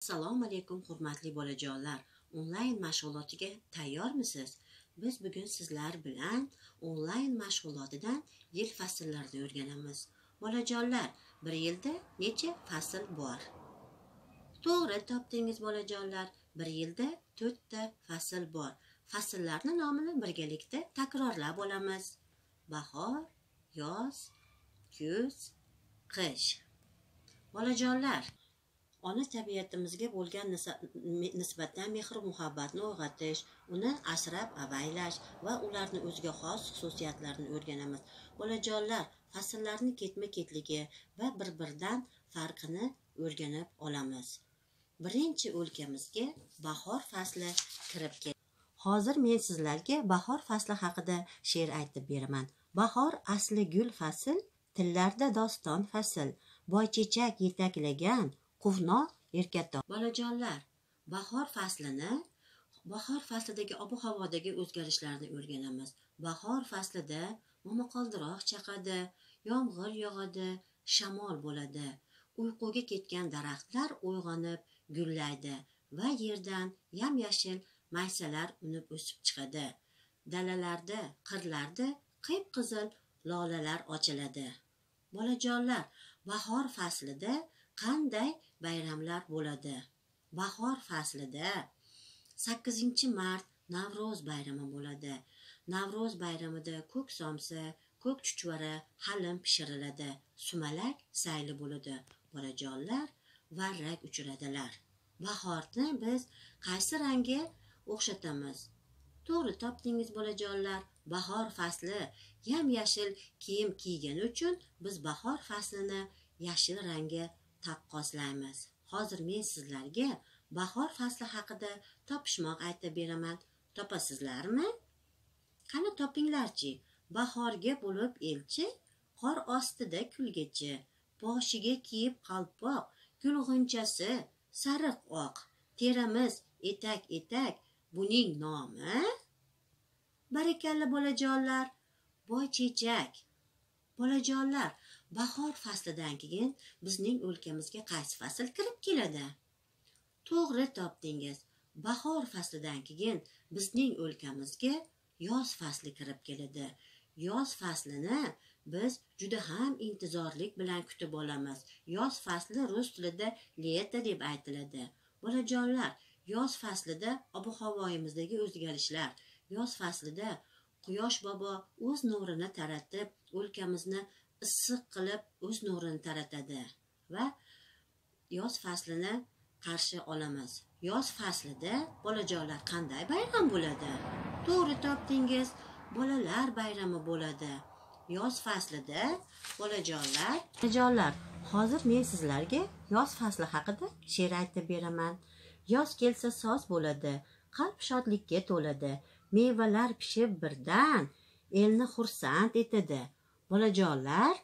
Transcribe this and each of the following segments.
assalomu alaykum hurmatli bolajonlar. Onlayn mashg'ulotiga tayyormisiz? Biz bugun sizlar bilan onlayn mashg'ulotidan yil faslarini o'rganamiz. Bolajonlar bir yilda necha fasl bor? To'g'ri topdingiz bolajonlar. Bir yilda to'rtta fasl bor. Fasllarni nomini birgalikda takrorlab olamiz. Bahor yoz kuz qish. Bolajonlar ona tabiatimizga bo'lgan nisbatan mehr muhabbatni uyg'otish uni asrab avaylash va ularni o'ziga xos xususiyatlarini o'rganamiz. Bolajonlar fasllarni ketma ketligi va bir biridan farqini o'rganib olamiz. Birinchi o'lkamizga bahor fasli kirib keldi hozir men sizlarga bahor fasli haqida she'r aytib beraman. Bahor asli gul fasl tillarda doston fasl. Boychechak yetaklagan quvnoq erkatoq bolajonlar bahor faslini bahor faslidagi ob havodagi o'zgarishlarni o'rganamiz. Bahor faslida momaqaldiroq chaqadi yomg'ir yog'adi shamol bo'ladi. Uyquga ketgan daraxtlar uyg'onib gullaydi va yerdan yam yashil maysalar unib o'sib chiqadi. Dalalarda qirlarda qip qizil lolalar ochiladi. Bolajonlar bahor faslida qanday bayramlar bo'ladi? Bahor faslida sakkizinchi mart navro'z bayrami bo'ladi. Navro'z bayramida ko'k somsa ko'k chuchvara halim pishiriladi. Sumalak sayli bo'ladi. Bolajonlar varrak uchiradilar bahorni biz qaysi rangga o'xshatamiz? To'g'ri topdingiz bolajonlar. Bahor fasli yam yashil kiyim kiygani uchun biz bahor faslini yashil rangga taqqoslaymiz. Hozir men sizlarga bahor fasli haqida topishmoq aytib beraman. Topasizlarmi? Qani topinglarchi? Bahorga bo'lib elchi qor ostida kulgachi boshiga kiyib qalpoq gulg'unchasi sariq oq terimiz etak etak buning nomi? Barakalla bolajonlar boychechak bolajonlar bahor faslidan keyin bizning o'lkamizga qaysi fasl kirib keladi? To'g'ri topdingiz. Bahor faslidan keyin bizning o'lkamizga yoz fasli kirib keladi. Yoz faslini biz juda ham intizorlik bilan kutib olamiz. Yoz fasli rus tilida leta deb aytiladi. Bolajonlar yoz faslida ob havoyimizdagi o'zgarishlar yoz faslida quyosh bobo o'z nurini taratib o'lkamizni issiq qilib o'z nurini taratadi va yoz faslini qarshi olamiz. Yoz faslida bolajonlar qanday bayram bo'ladi? To'g'ri topdingiz bolalar bayrami bo'ladi. Yoz faslida bolajonlar bolajonlar hozir men sizlarga yoz fasli haqida she'r aytib beraman. Yoz kelsa soz bo'ladi qalb shodlikka to'ladi mevalar pishib birdan elni xursand etadi. Bolajonlar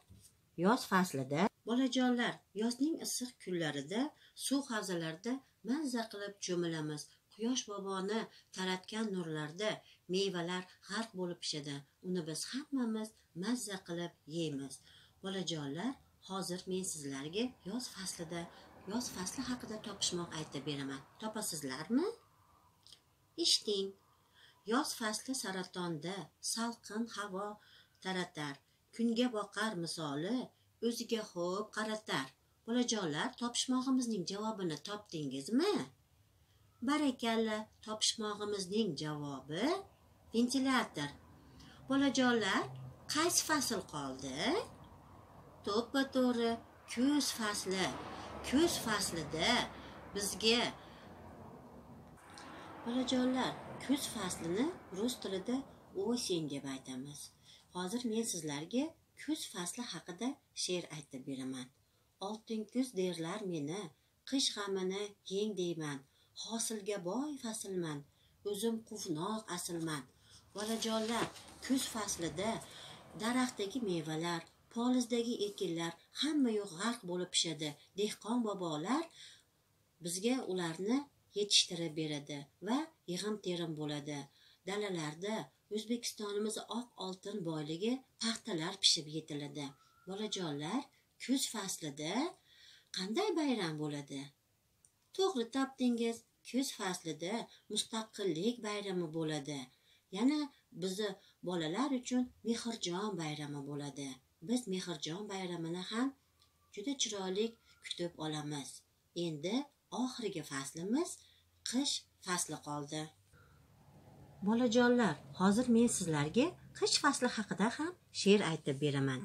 yoz faslida bolajonlar yozning issiq kunlarida suv havzalarida mazza qilib cho'milamiz. Quyosh boboni taratgan nurlarda mevalar g'arq bo'lib pishadi. Uni biz hammamiz mazza qilib yeymiz. Bolajonlar hozir men sizlarga yoz faslida yoz fasli haqida topishmoq aytib beraman. Topasizlarmi? Eshiting. Yoz fasli saratonda salqin havo taratar. Kunga boqar misoli o'ziga xo'p qaratar bolajonlar topishmog'imizning javobini topdingizmi? Barakalla topishmog'imizning javobi ventilyator bolajonlar qaysi fasl qoldi? To'ppa to'g'ri kuz fasli. Kuz faslida bizga bolajonlar kuz faslini rus tilida осень deb aytamiz. Hozir men sizlarga kuz fasli haqida she'r aytib beraman. Oltin kuz derlar meni qish g'amini yeng deyman. Hosilga boy faslman o'zim quvnoq aslman bolajonlar kuz faslida daraxtdagi mevalar polizdagi ekinlar hamma yoq g'arq bo'lib pishadi. Dehqon bobolar bizga ularni yetishtirib beradi va yig'im terim bo'ladi. Dalalarda o'zbekistonimiz oq oltin boyligi paxtalar pishib yetiladi. Bolajonlar kuz faslida qanday bayram bo'ladi? To'g'ri topdingiz kuz faslida mustaqillik bayrami bo'ladi. Yana bizni bolalar uchun mehrjon bayrami bo'ladi. Biz mehrjon bayramini ham juda chiroyli kutib olamiz. Endi oxirgi faslimiz qish fasli qoldi. Bolajonlar hozir men sizlarga qish fasli haqida ham she'r aytib beraman.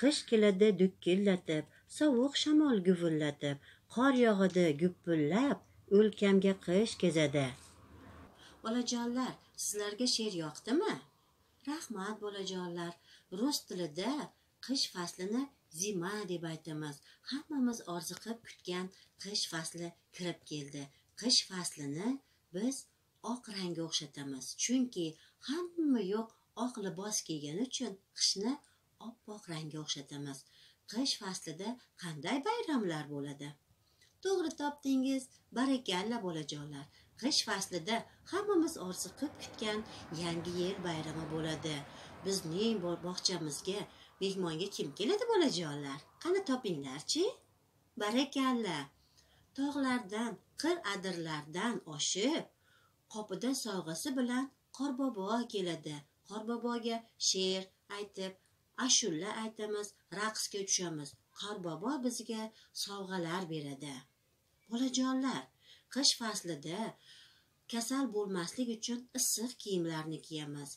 Qish keladi dukkillatib sovuq shamol guvillatib qor yog'adi guppillab o'lkamga qish kezadi. Bolajonlar sizlarga she'r yoqdimi? Rahmat bolajonlar. Rus tilida qish faslini zima deb aytamiz. Hammamiz orziqib kutgan qish fasli kirib keldi. Qish faslini biz oq rangga o'xshatamiz. Chunki hamma yo'q oq libos kiygani uchun qishni oppoq rangga o'xshatamiz. Qish faslida qanday bayramlar bo'ladi? To'g'ri topdingiz barakalla bolajonlar. Qish faslida hammamiz orziqib kutgan yangi yil bayrami bo'ladi. Bizning bog'chamizga mehmonga kim keladi bolajonlar? Qani topinglarchi? Barakalla. Tog'lardan qir adirlardan oshib qopida sovg'asi bilan qorbobo keladi. Qorboboga she'r aytib ashulla aytamiz raqsga tushamiz. Qorbobo bizga sovg'alar beradi. Bolajonlar qish faslida kasal bo'lmaslik uchun issiq kiyimlarni kiyamiz.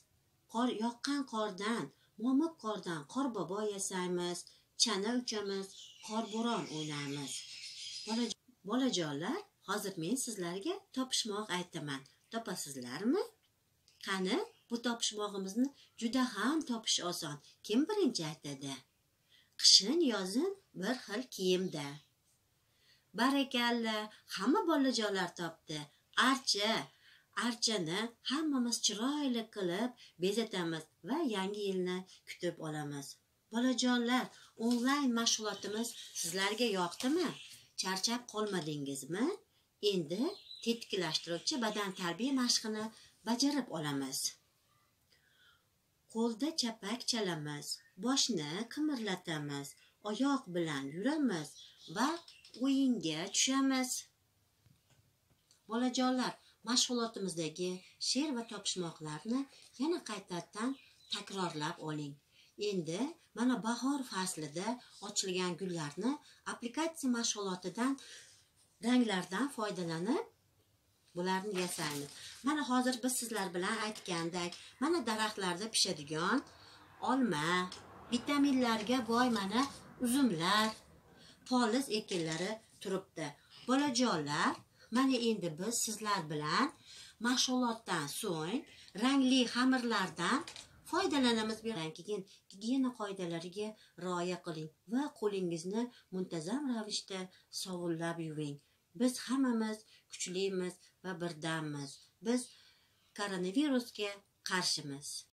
Qor yoqqan qordan momiq qordan qorbobo yasaymiz chana uchamiz qorbo'ron o'ynaymiz. Bolajonlar hozir men sizlarga topishmoq aytaman. Topasizlarmi? Qani bu topishmog'imizni juda ham topish oson. Kim birinchi aytadi? Qishin yozin bir xil kiyimda. Barakalla hamma bolajonlar topdi. Archa archani hammamiz chiroyli qilib bezatamiz va yangi yilni kutib olamiz. Bolajonlar onlayn mashg'ulotimiz sizlarga yoqdimi? Charchab qolmadingizmi? Endi tetiklashtiruvchi badan tarbiya mashqini bajarib olamiz. Qo'lda chapak chalamiz boshni qimirlatamiz oyoq bilan yuramiz va o'yinga tushamiz. Bolajonlar mashg'ulotimizdagi she'r va topishmoqlarni yana qaytadan takrorlab oling. Endi mana bahor faslida ochilgan gullarni applikatsiya mashg'ulotidan ranglardan foydalanib bularni yasaymiz mana hozir biz sizlar bilan aytgandek mana daraxtlarda pishadigan olma vitaminlarga boy mana uzumlar poliz ekinlari turibdi. Bolajonlar mana endi biz sizlar bilan mashg'ulotdan so'ng rangli xamirlardan foydalanamiz. Keyin gigiyena qoidalariga rioya qiling va qo'lingizni muntazam ravishda sovunlab yuving. Biz hammamiz kuchlimiz va birdammiz. Biz koronavirusga qarshimiz.